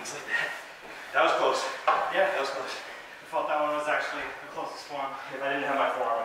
things like that. That was close. Yeah, that was close. I felt that one was actually the closest one. If I didn't have my forearm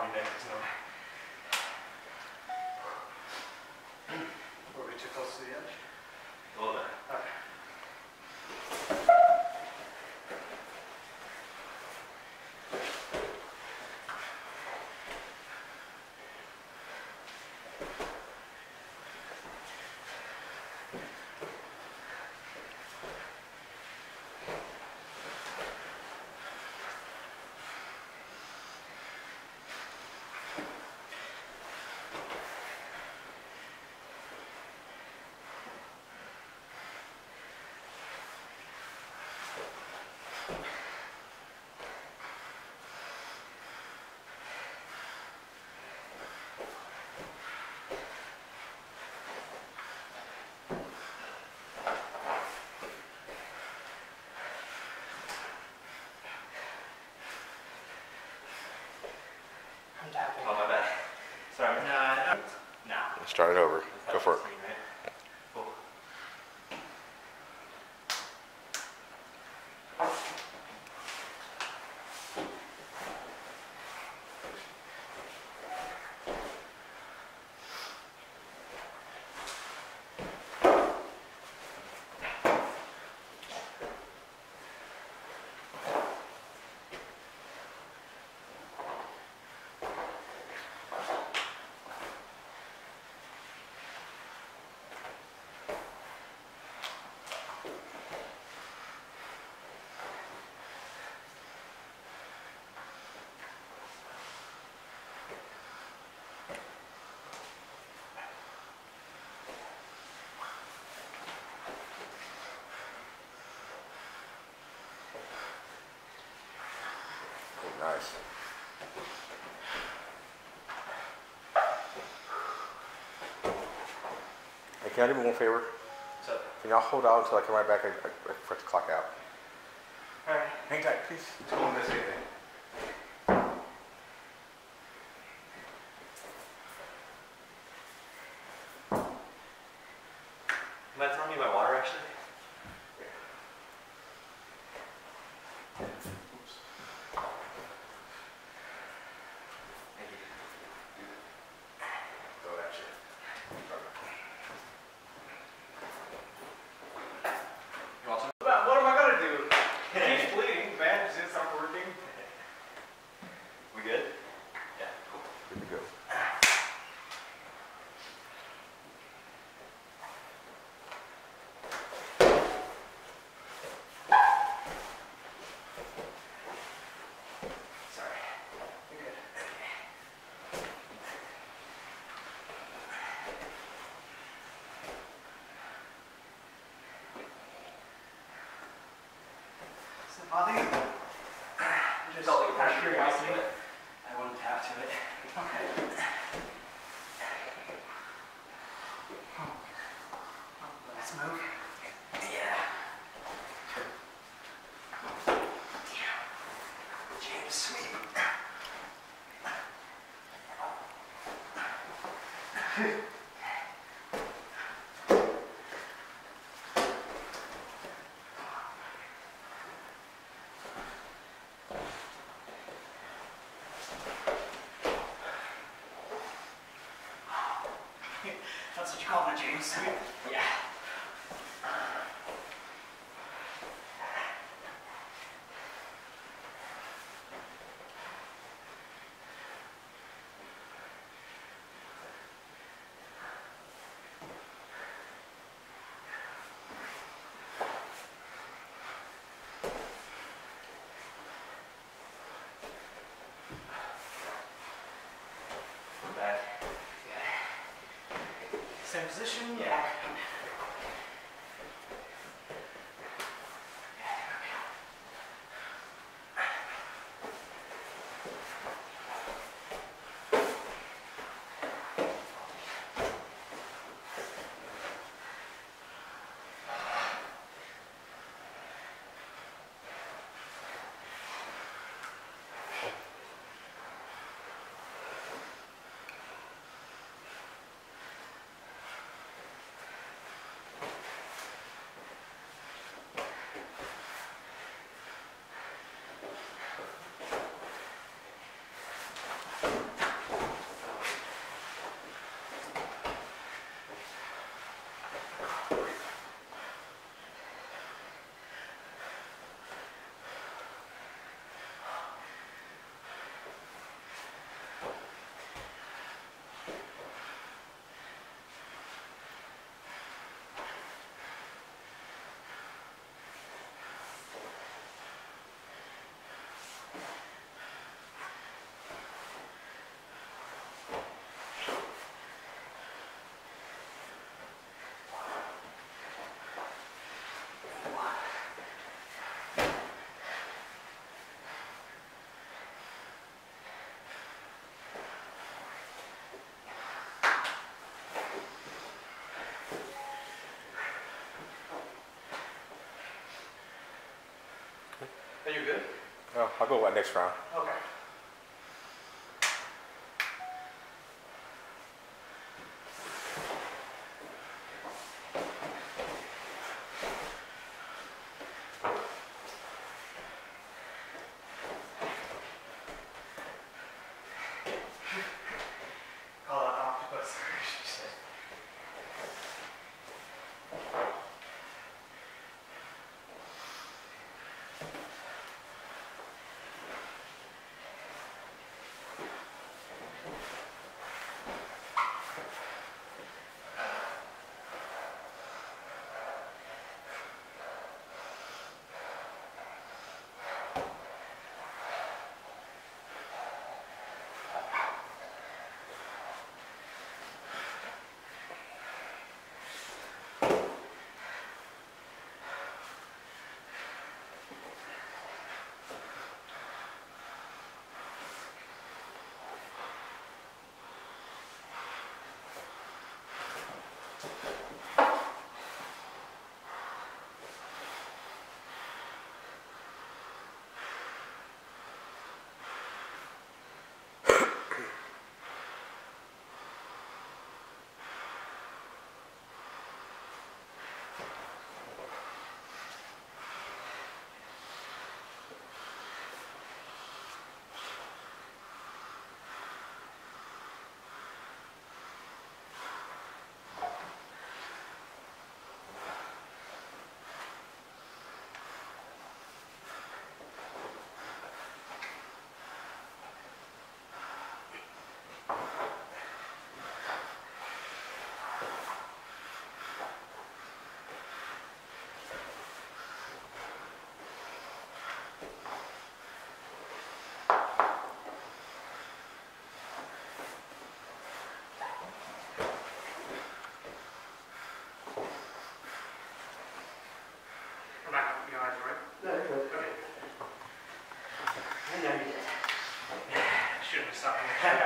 I'm tapping. Oh, my bad. Sorry. Nah, nah. Start it over. Go for it. Right? Cool. Nice. Hey, can I do me one favor? So, Can y'all hold out until I come right back and I, I forgot to clock out? Alright. Hang tight, please. It's going this way then. you mind throwing me my water actually? Thank you. Throw that shit. You want some? What what am I gonna do? It keeps bleeding, bandages aren't working. Good? Yeah, cool. Good to go. You? Just out of pressure curiosity. to it. I wouldn't tap to it. Okay. Let's move. Yeah. Sweet. That's what you call it, James. Yeah. Back. Same position? Yeah. Are you good? No, I'll go what next round. Okay. something.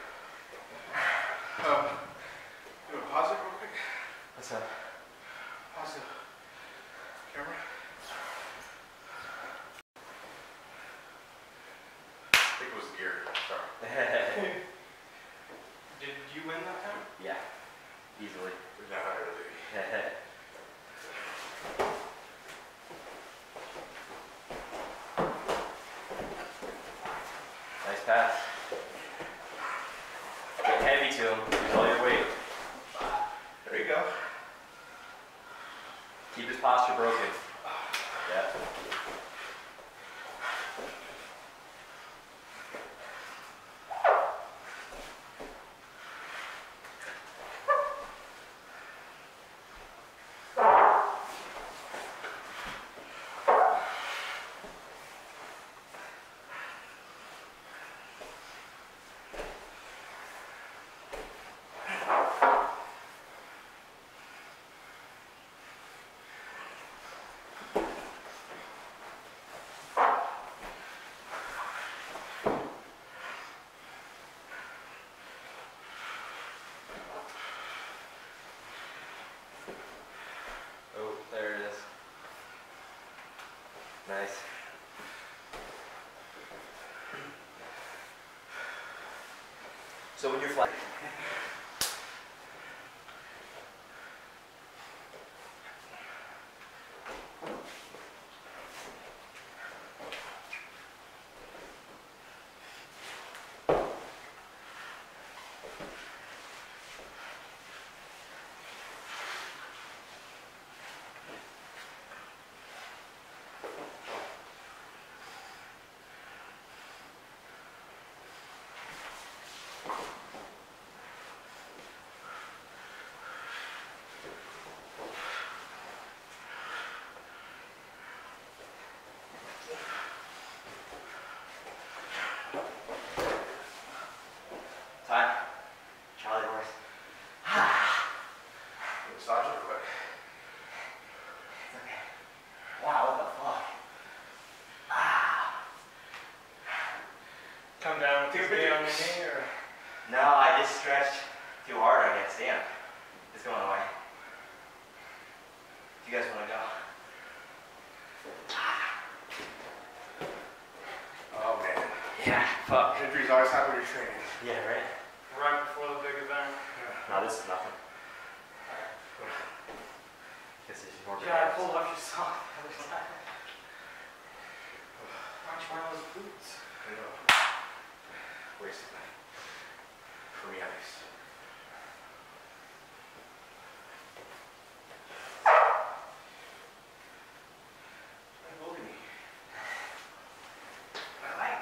Get heavy to him. Use all your weight. There you go. Keep his posture broken. Yeah. Oh, there it is. Nice. So when you're flying. Time. Charlie horse. Massage it or what? It's okay. Wow, what the fuck? Come down with Take a this knee on your knee or? No, I just stretched too hard. I can't stand. It's going away. Do you guys want to go? Oh man. Yeah. Fuck. Injuries always happen when you're training. Yeah, right. Right before the big event. No, this is nothing. This is more. Yeah, I pulled up your sock the other side. Why don't you wear those boots? I know. Wasted that. For me, at least. Look at me. I like.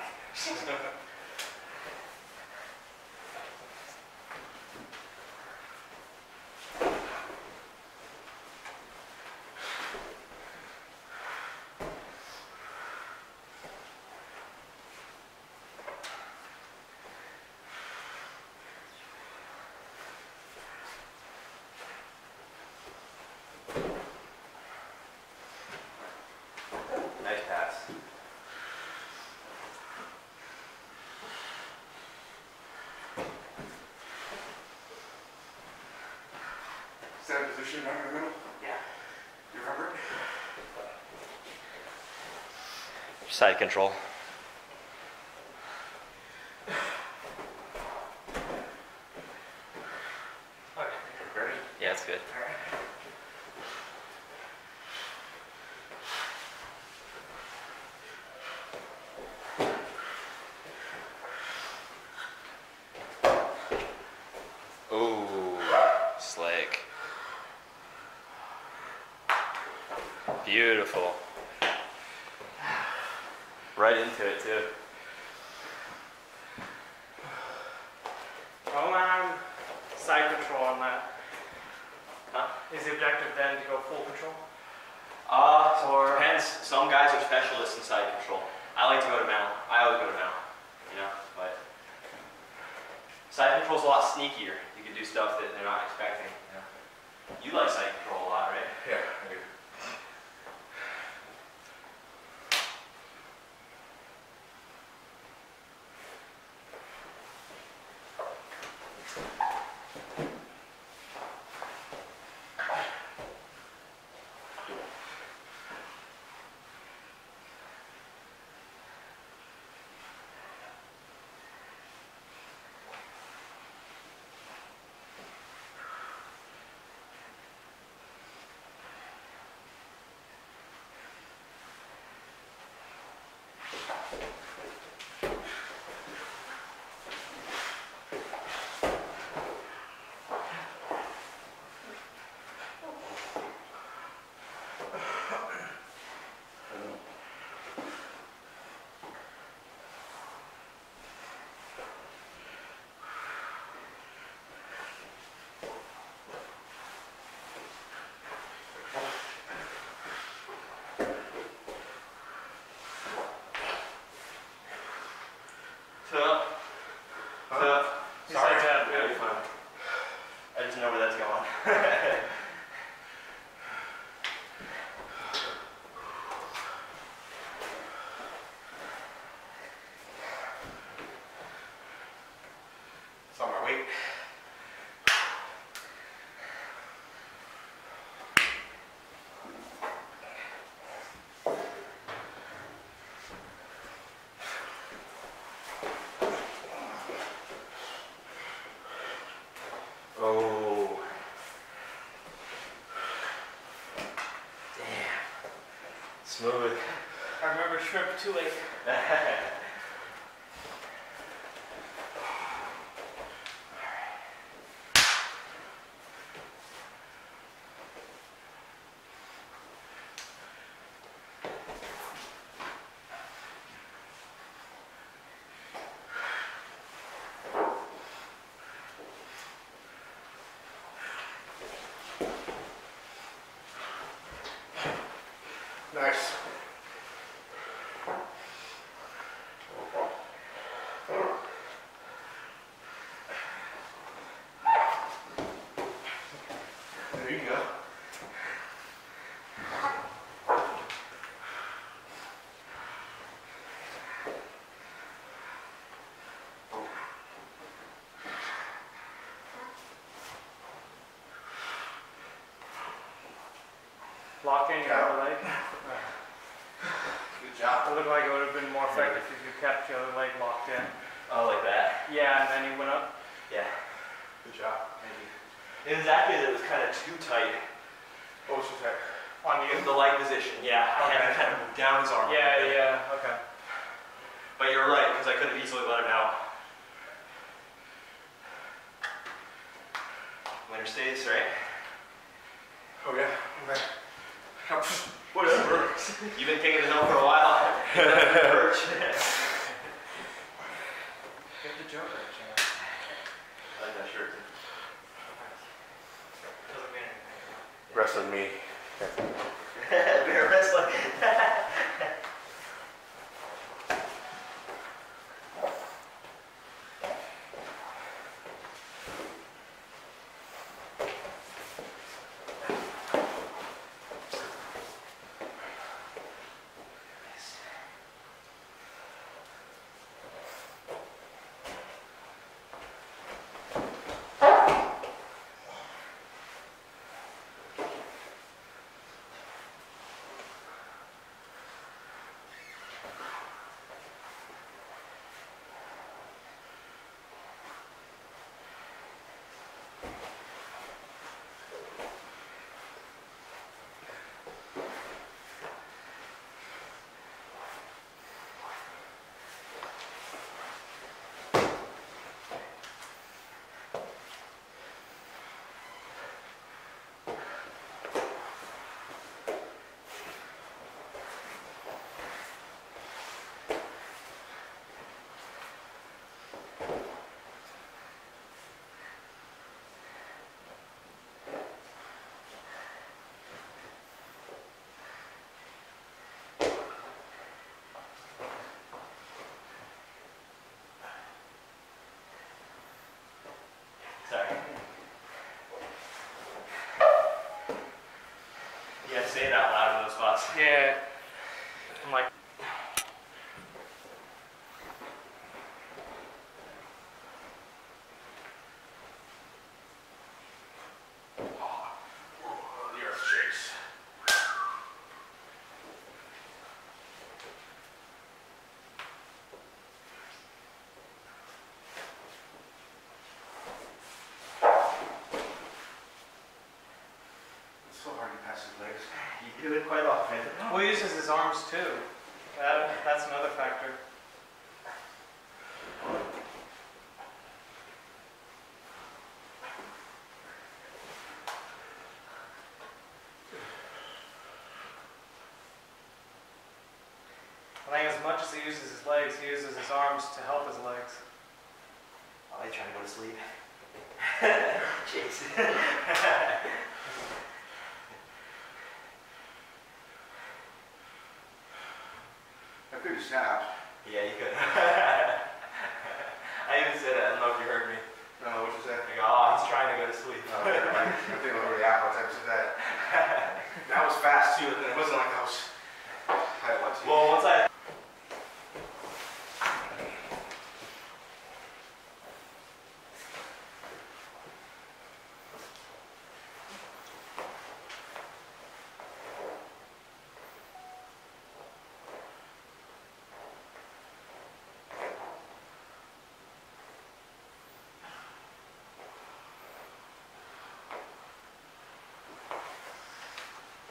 Nice pass. Stand position down the middle. Yeah. You remember? Side control. Okay. Ready? Yeah, it's good. Ooh, slick. Beautiful. Into it too. Sorry, that, yeah. Smooth. I remember shrimp too late. Lock in your other leg. Good job. It looked like it would have been more effective if you kept the other leg locked in. oh, like that? Yeah, and then you went up. Yeah. Good job. Thank you. It was that oh, it was kind of too tight. What was your tech? On you? The leg position, yeah. I had to kind of move down his arm. Yeah, yeah, okay. But you're right, because I could have easily let him out. Winner stays, right? Oh yeah. Okay. Whatever. You've been taking the hill for a while. Perch. Get the joke out, Chance. I like that shirt. Doesn't mean anything. Wrestling me. Bear wrestling. Sorry. You have to say it out loud in those spots. Yeah. I'm like, The earth shakes. It's so hard to pass his legs. You do it quite often. well, he uses his arms too. That, that's another factor. I think as much as he uses his legs, he uses his arms to help his legs. Oh, you trying to go to sleep? Jeez. I could have snapped. yeah, you could. I even said it. I don't know if you heard me. No, what you say? I go, oh, he's trying to go to sleep. No, I think over the apple type of that. That was fast too, and it wasn't like I was. I want to. well, once I.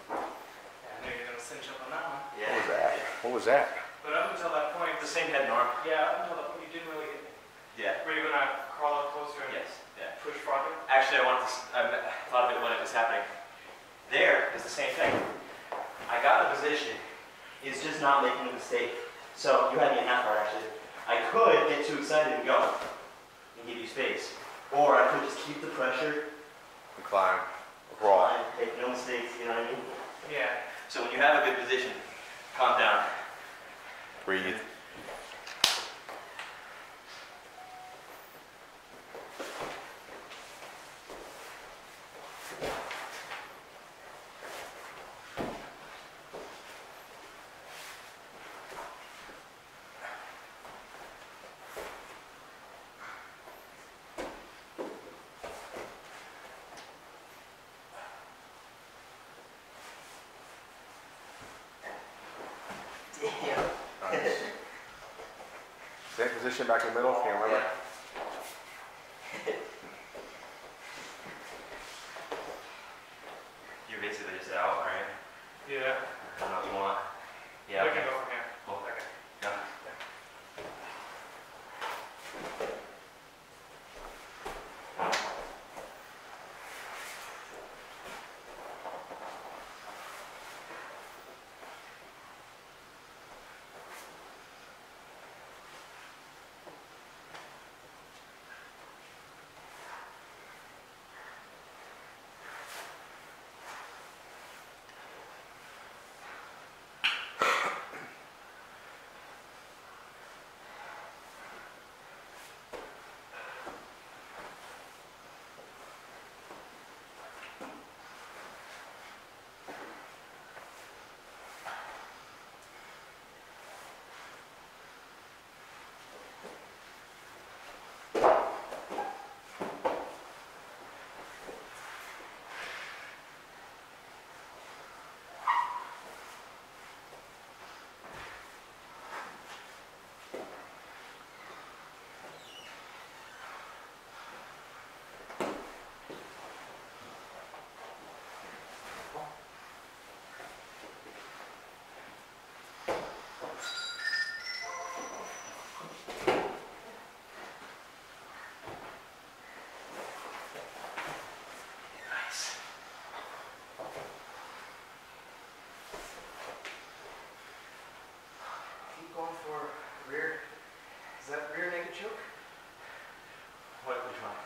Yeah, I knew you were gonna cinch up on What was that? But up until that point, The same head and arm. yeah, up until that point, you didn't really get, Yeah. were you gonna crawl up closer and Yes. Yeah. push farther? Actually, I wanted to. s- I me- thought of it when it was happening. There is the same thing. I got the position. He's just not making a mistake. So you had me in half guard actually. I could get too excited and go and give you space, or I could just keep the pressure, And Climb, crawl. and make no mistakes. You know what I mean? Yeah. So when you have a good position, calm down. Breathe. Damn. Nice. Same position back in the middle, remember. You're basically just out, right? Yeah. I don't know what you want. I Yeah. can go from here. Cool. Okay. Yeah. Nice. For rear. Is that rear naked choke? What? Which one?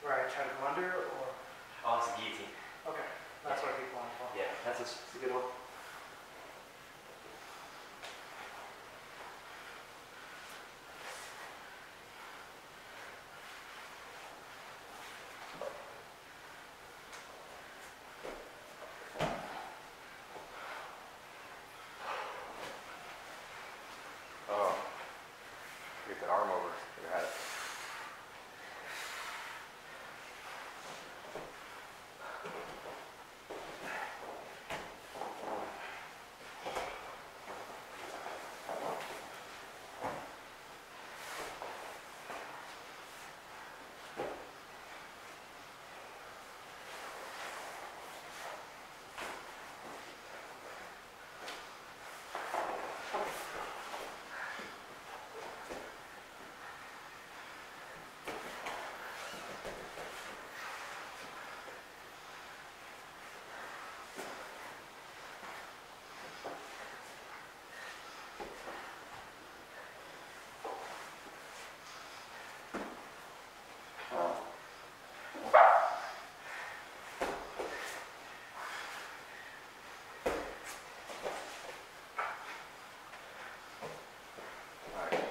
Where I try to go under or? Oh, it's a guillotine. Okay, that's what I keep going for. Yeah, that's a, that's a good one. Oh. Get that arm over. Could have had it. Alright.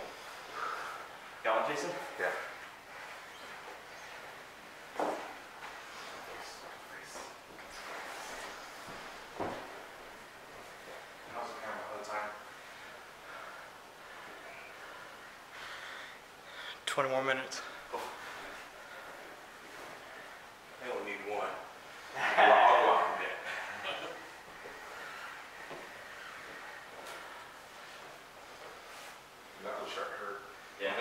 Got Jason? Yeah. How's the camera all the time? Twenty more minutes. I only need one. I'll I'll go out from there. Knuckle sharp hurt. Yeah.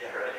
yeah, right.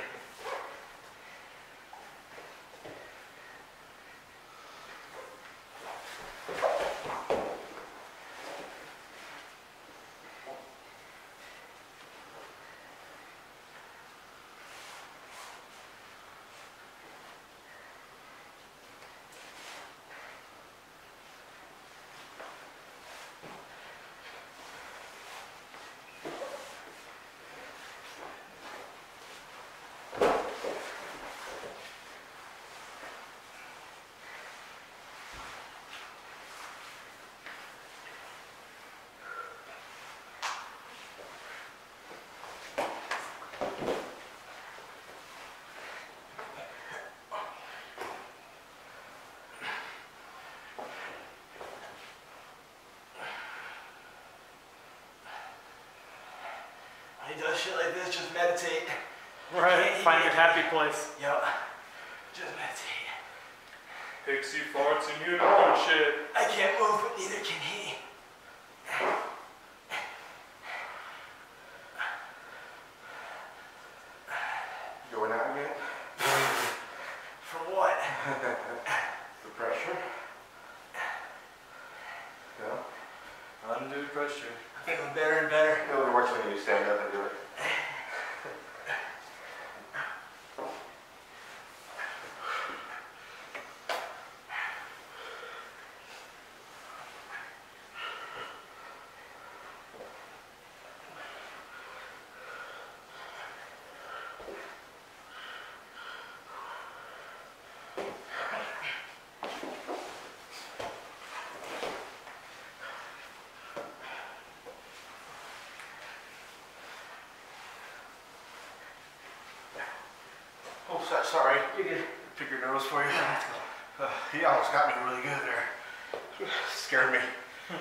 He does shit like this, just meditate. Right. Find your happy place. Yep, just meditate. Takes you far too new to do shit. I can't move, but neither can he. Going out again? For what? The pressure? No? Undue pressure. I'm feeling better and better. It only works when you stand up and do it. Oh, so- sorry. You good? Pick your nose for you. Uh, he almost got me really good there. Scared me.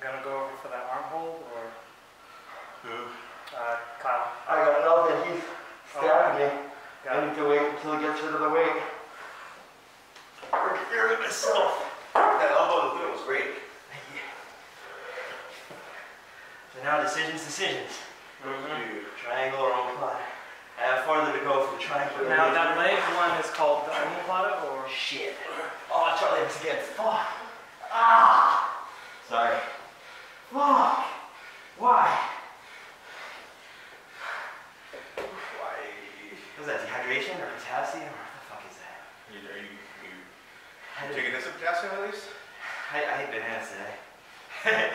Gonna go over for that arm hold or Ooh. uh, Kyle? I got nothing. He's stabbing me. Got I it. need to wait until he gets rid of the weight. I'm scared of myself. That elbow thing was great. Thank you. So now decisions, decisions. Mhm. Triangle or omoplata. I have farther to go for the triangle. Now that leg one is called the omoplata or? Shit. Oh, Charlie, this again. Fuck. Ah. Sorry. Fuck. Why? Why? Was that dehydration or potassium? What the fuck is that? You, are you, you I didn't- taking this potassium at least? I, I hate bananas today.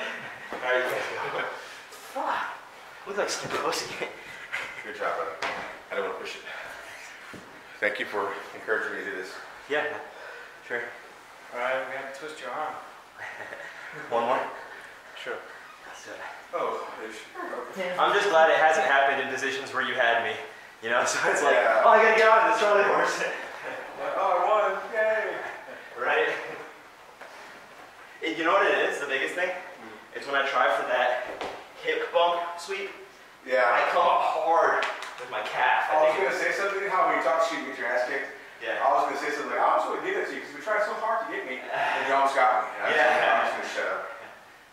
Alright, you guys go. Fuck. Look like some pussy. Good job, brother. I don't want to push it. Thank you for encouraging me to do this. yeah, sure. Alright, we have to twist your arm. One more. Sure. Let's do it. Oh, there's. Oh, I'm just glad it hasn't happened in positions where you had me. You know, so it's like, Yeah. oh, I gotta get on this Charlie horse. Oh, I won! Yay! right? It- you know what it is? The biggest thing? It's when I try for that hip bump sweep. Yeah. I come up hard with my calf. I I was gonna say something, how when you talk shit, you get your ass kicked. Yeah. I was gonna say something like, I was gonna give it to you because we tried so hard to get me, and you almost got me. Yeah. like, I'm just gonna shut up.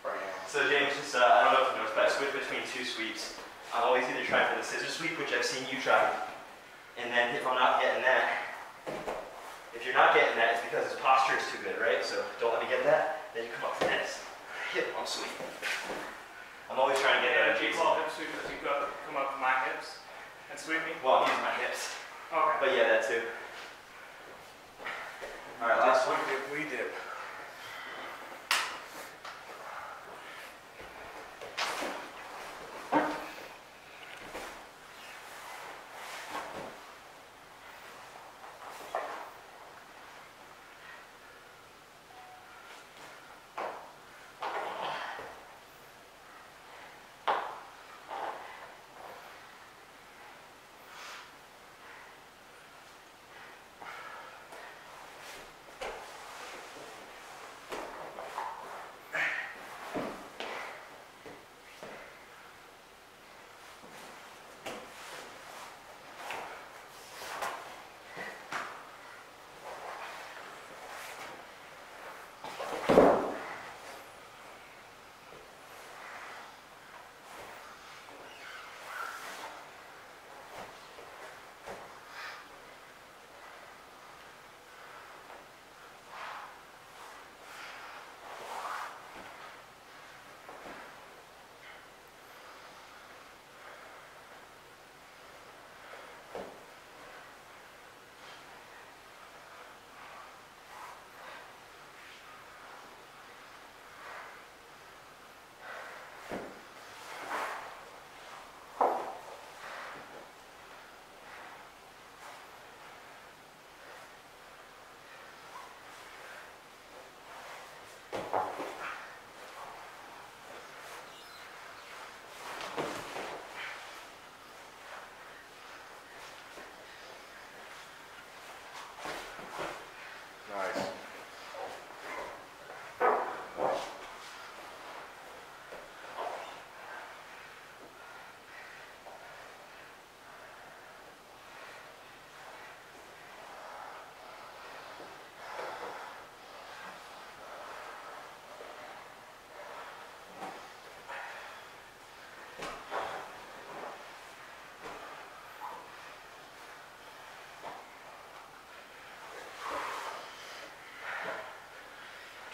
Right now. So James, just uh, I don't know if you noticed, but I switch between two sweeps. I'm always either trying for the scissor sweep, which I've seen you try, and then if I'm not getting that, if you're not getting that, it's because his posture is too good, right? So don't let me get that. Then you come up to this hip bump sweep. I'm always trying to get that. Yeah, you call hip sweep because you've got to come up with my hips and sweep me? Well, I'm using my hips, Okay. but yeah, that too. All right, last one. We dip.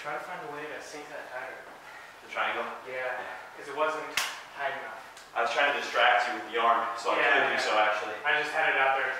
Try to find a way to sink that tighter. The triangle. Yeah, because it wasn't tight enough. I was trying to distract you with the arm, so I Yeah. could do so actually. I just had it out there to